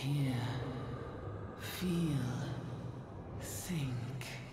Hear, feel, think.